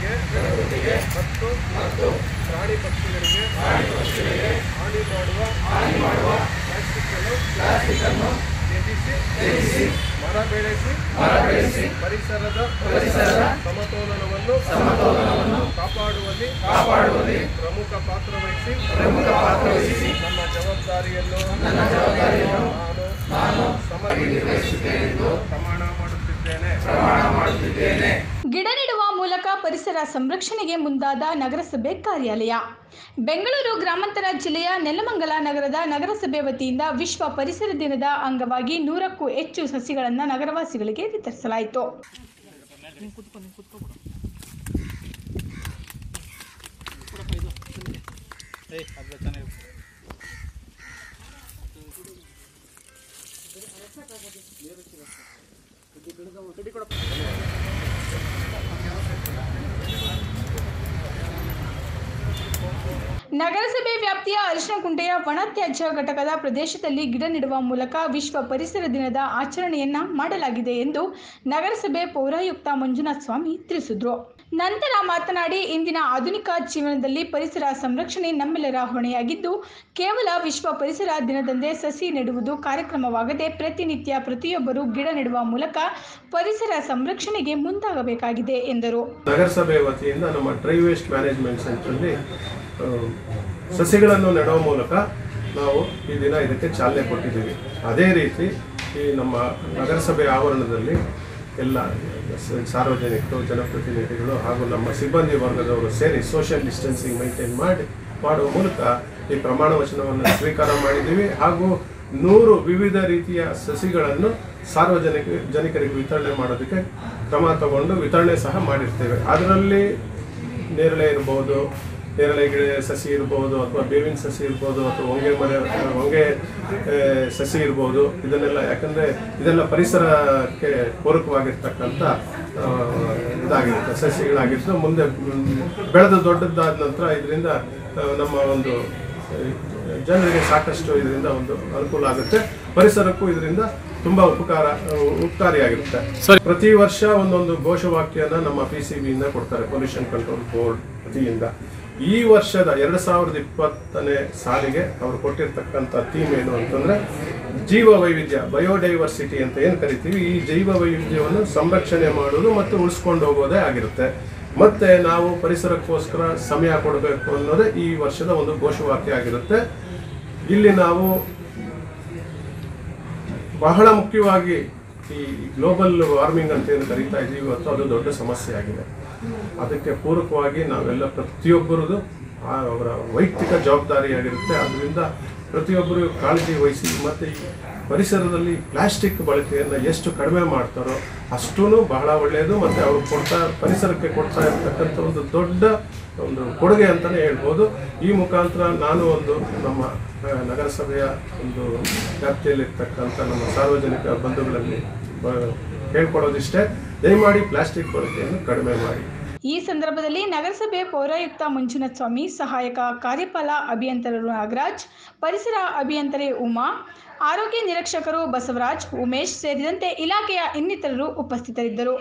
ಮತ್ತು ಪ್ರಾಣಿ ಪಕ್ಷಿಗಳಿಗೆ ಹಾನಿ ಮಾಡುವ ಪ್ಲಾಸ್ಟಿಕ್ ಅನ್ನು ತ್ಯಜಿಸಿ ಮರ ಬೆಳೆಸಿ ಪರಿಸರದ ಸಮತೋಲನವನ್ನು ಸಮತೋಲನವನ್ನು ಕಾಪಾಡುವಲ್ಲಿ ಕಾಪಾಡುವಲ್ಲಿ ಪ್ರಮುಖ ಪಾತ್ರ ವಹಿಸಿ ಪ್ರಮುಖ ಪಾತ್ರ ವಹಿಸಿ ನಮ್ಮ ಜವಾಬ್ದಾರಿಯನ್ನು ನಾನು ಸಮರ್ಪಿಸುತ್ತೇನೆ ಎಂದು ಪ್ರಮಾಣ ಮಾಡುತ್ತಿದ್ದೇನೆ ಗಿಡ ನೆಡುವ ಮೂಲಕ ಪರಿಸರ ಸಂರಕ್ಷಣೆಗೆ ಮುಂದಾದ ನಗರಸಭೆ ಕಾರ್ಯಾಲಯ. ಬೆಂಗಳೂರು ಗ್ರಾಮಾಂತರ ಜಿಲ್ಲೆಯ ನೆಲಮಂಗಲ ನಗರದ ನಗರಸಭೆ ವತಿಯಿಂದ ವಿಶ್ವ ಪರಿಸರ ದಿನದ ಅಂಗವಾಗಿ ನೂರಕ್ಕೂ ಹೆಚ್ಚು ಸಸಿಗಳನ್ನು ನಗರವಾಸಿಗಳಿಗೆ ವಿತರಿಸಲಾಯಿತು. ನಗರಸಭೆ ವ್ಯಾಪ್ತಿಯ ಅರಿಶಿನಗುಂಟೆಯ ವನತ್ಯಾಜ್ಯ ಘಟಕದ ಪ್ರದೇಶದಲ್ಲಿ ಗಿಡ ನೆಡುವ ಮೂಲಕ ವಿಶ್ವ ಪರಿಸರ ದಿನದ ಆಚರಣೆಯನ್ನ ಮಾಡಲಾಗಿದೆ ಎಂದು ನಗರಸಭೆ ಪೌರಾಯುಕ್ತ ಮಂಜುನಾಥ ಸ್ವಾಮಿ ತಿಳಿಸಿದ್ರು. ನಂತರ ಮಾತನಾಡಿ ಇಂದಿನ ಆಧುನಿಕ ಜೀವನದಲ್ಲಿ ಪರಿಸರ ಸಂರಕ್ಷಣೆ ನಮ್ಮೆಲ್ಲರ ಹೊಣೆಯಾಗಿದ್ದು ಕೇವಲ ವಿಶ್ವ ಪರಿಸರ ದಿನದಂದೇ ಸಸಿ ನೆಡುವುದು ಕಾರ್ಯಕ್ರಮವಾಗದೆ ಪ್ರತಿನಿತ್ಯ ಪ್ರತಿಯೊಬ್ಬರು ಗಿಡ ನೆಡುವ ಮೂಲಕ ಪರಿಸರ ಸಂರಕ್ಷಣೆಗೆ ಮುಂದಾಗಬೇಕಾಗಿದೆ ಎಂದರು. ನಗರಸಭೆ ವತಿಯಿಂದ ನಮ್ಮ ಡ್ರೈ ವೇಸ್ಟ್ ಮ್ಯಾನೇಜ್ಮೆಂಟ್ ಸೆಂಟ್ರಲ್ಲಿ ಆ, ಸಸಿಗಳನ್ನು ನೆಡುವ ಮೂಲಕ ನಾವು ಈ ದಿನ ಇದಕ್ಕೆ ಚಾಲನೆ ಕೊಟ್ಟಿದ್ದೀವಿ. ಅದೇ ರೀತಿ ಈ ನಮ್ಮ ನಗರಸಭೆ ಆವರಣದಲ್ಲಿ ಎಲ್ಲ ಸಾರ್ವಜನಿಕರು, ಜನಪ್ರತಿನಿಧಿಗಳು ಹಾಗೂ ನಮ್ಮ ಸಿಬ್ಬಂದಿ ವರ್ಗದವರು ಸೇರಿ ಸೋಷಿಯಲ್ ಡಿಸ್ಟೆನ್ಸಿಂಗ್ ಮೈಂಟೈನ್ ಮಾಡಿ, ಮಾಡುವ ಮೂಲಕ ಈ ಪ್ರಮಾಣ ವಚನವನ್ನು ಸ್ವೀಕಾರ ಮಾಡಿದ್ದೀವಿ. ಹಾಗೂ ನೂರು ವಿವಿಧ ರೀತಿಯ ಸಸಿಗಳನ್ನು ಸಾರ್ವಜನಿಕ, ಜನಿಕರಿಗೆ ವಿತರಣೆ ಮಾಡೋದಕ್ಕೆ ಕ್ರಮ ತಗೊಂಡು ವಿತರಣೆ ಸಹ ಮಾಡಿರ್ತೇವೆ. ಅದರಲ್ಲಿ ನೇರಳೆ ಇರ್ಬೋದು ನೇರಳೆ ಗಿಡ ಸಸಿ ಇರ್ಬೋದು ಅಥವಾ ಬೇವಿನ ಸಸಿ ಇರ್ಬೋದು ಅಥವಾ ಹೊಂಗೆ ಮರ ಹೊಂಗೆ ಸಸಿ ಇರ್ಬೋದು ಇದನ್ನೆಲ್ಲ ಯಾಕಂದರೆ ಇದೆಲ್ಲ ಪರಿಸರಕ್ಕೆ ಪೂರಕವಾಗಿರ್ತಕ್ಕಂಥ ಇದಾಗಿರುತ್ತೆ ಸಸಿಗಳಾಗಿರ್ತದೆ ಮುಂದೆ ಬೆಳೆದು ದೊಡ್ಡದಾದ ನಂತರ ಇದರಿಂದ ನಮ್ಮ ಒಂದು ಜನರಿಗೆ ಸಾಕಷ್ಟು ಇದರಿಂದ ಒಂದು ಅನುಕೂಲ ಆಗುತ್ತೆ. ಪರಿಸರಕ್ಕೂ ಇದರಿಂದ ತುಂಬಾ ಉಪಕಾರ ಉಪಕಾರಿಯಾಗಿರುತ್ತೆ. ಪ್ರತಿ ವರ್ಷ ಒಂದೊಂದು ಘೋಷವಾಕ್ಯನ ನಮ್ಮ ಪಿ ಸಿ ಬಿಯಿಂದ ಕೊಡ್ತಾರೆ ಪೊಲ್ಯೂಷನ್ ಕಂಟ್ರೋಲ್ ಬೋರ್ಡ್ ವತಿಯಿಂದ. ಈ ವರ್ಷದ ಎರಡು ಸಾವಿರದ ಇಪ್ಪತ್ತನೇ ಸಾಲಿಗೆ ಅವರು ಕೊಟ್ಟಿರ್ತಕ್ಕಂಥ ಥೀಮ್ ಏನು ಅಂತಂದರೆ ಜೀವ ವೈವಿಧ್ಯ ಬಯೋಡೈವರ್ಸಿಟಿ ಅಂತ ಏನು ಕರಿತೀವಿ? ಈ ಜೈವ ವೈವಿಧ್ಯವನ್ನು ಸಂರಕ್ಷಣೆ ಮಾಡೋದು ಮತ್ತು ಉಳಿಸ್ಕೊಂಡು ಹೋಗೋದೇ ಆಗಿರುತ್ತೆ. ಮತ್ತೆ ನಾವು ಪರಿಸರಕ್ಕೋಸ್ಕರ ಸಮಯ ಕೊಡಬೇಕು ಅನ್ನೋದೇ ಈ ವರ್ಷದ ಒಂದು ಘೋಷವಾಕ್ಯ ಆಗಿರುತ್ತೆ. ಇಲ್ಲಿ ನಾವು ಬಹಳ ಮುಖ್ಯವಾಗಿ ಈ ಗ್ಲೋಬಲ್ ವಾರ್ಮಿಂಗ್ ಅಂತ ಏನು ಕರೀತಾ ಇದ್ದೀವಿ ಇವತ್ತು ಅದು ದೊಡ್ಡ ಸಮಸ್ಯೆ ಆಗಿದೆ. ಅದಕ್ಕೆ ಪೂರಕವಾಗಿ ನಾವೆಲ್ಲ ಪ್ರತಿಯೊಬ್ಬರದು ಅವರ ವೈಯಕ್ತಿಕ ಜವಾಬ್ದಾರಿಯಾಗಿರುತ್ತೆ. ಅದರಿಂದ ಪ್ರತಿಯೊಬ್ಬರು ಕಾಳಜಿ ವಹಿಸಿ ಮತ್ತು ಈ ಪರಿಸರದಲ್ಲಿ ಪ್ಲಾಸ್ಟಿಕ್ ಬಳಕೆಯನ್ನು ಎಷ್ಟು ಕಡಿಮೆ ಮಾಡ್ತಾರೋ ಅಷ್ಟೂ ಬಹಳ ಒಳ್ಳೆಯದು. ಮತ್ತು ಅವರು ಕೊಡ್ತಾ, ಪರಿಸರಕ್ಕೆ ಕೊಡ್ತಾ ಇರ್ತಕ್ಕಂಥ ಒಂದು ದೊಡ್ಡ ಒಂದು ಕೊಡುಗೆ ಅಂತಲೇ ಹೇಳ್ಬೋದು. ಈ ಮುಖಾಂತರ ನಾನು ಒಂದು ನಮ್ಮ ನಗರಸಭೆಯ ಒಂದು ವ್ಯಾಪ್ತಿಯಲ್ಲಿರ್ತಕ್ಕಂಥ ನಮ್ಮ ಸಾರ್ವಜನಿಕ ಬಂಧುಗಳಲ್ಲಿ ಹೇಳ್ಕೊಡೋದಿಷ್ಟೇ. ದಯಮಾಡಿ ಪ್ಲಾಸ್ಟಿಕ್ ಬಳಕೆಯನ್ನು ಕಡಿಮೆ ಮಾಡಿ. ಈ ಸಂದರ್ಭದಲ್ಲಿ ನಗರಸಭೆ ಪೌರಾಯುಕ್ತ ಮಂಜುನಾಥ ಸ್ವಾಮಿ ಸಹಾಯಕ ಕಾರ್ಯಪಾಲ ಅಭಿಯಂತರರು ನಾಗರಾಜ್, ಪರಿಸರ ಅಭಿಯಂತರೆ ಉಮಾ, ಆರೋಗ್ಯ ನಿರೀಕ್ಷಕರು ಬಸವರಾಜ್, ಉಮೇಶ್ ಸೇರಿದಂತೆ ಇಲಾಖೆಯ ಇನ್ನಿತರರು ಉಪಸ್ಥಿತರಿದ್ದರು.